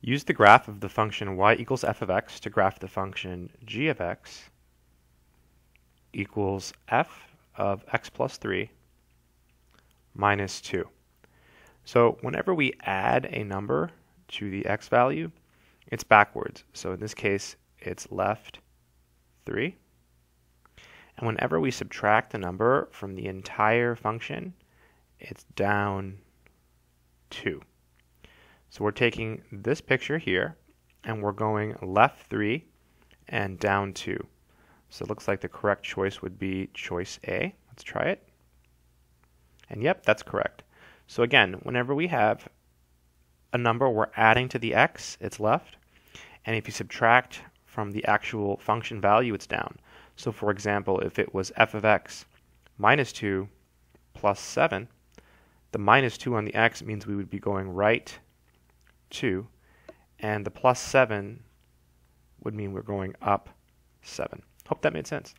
Use the graph of the function y equals f of x to graph the function g of x equals f of x plus 3 minus 2. So whenever we add a number to the x value, it's backwards. So in this case, it's left 3. And whenever we subtract a number from the entire function, it's down 2. So we're taking this picture here and we're going left 3 and down 2. So it looks like the correct choice would be choice A. Let's try it. And yep, that's correct. So again, whenever we have a number we're adding to the x, it's left. And if you subtract from the actual function value, it's down. So for example, if it was f of x minus 2 plus 7, the minus 2 on the x means we would be going right 2, and the plus 7 would mean we're going up 7. Hope that made sense.